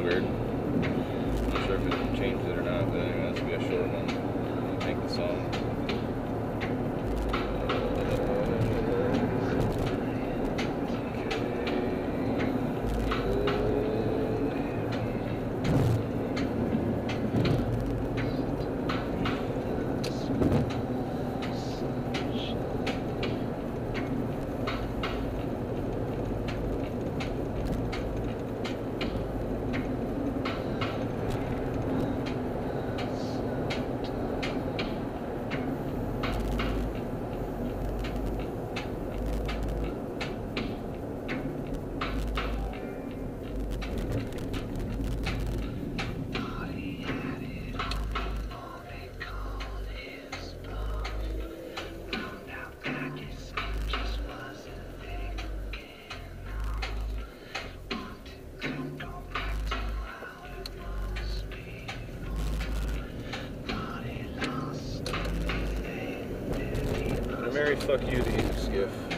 was weird. Mary, fuck you to you, Skiff.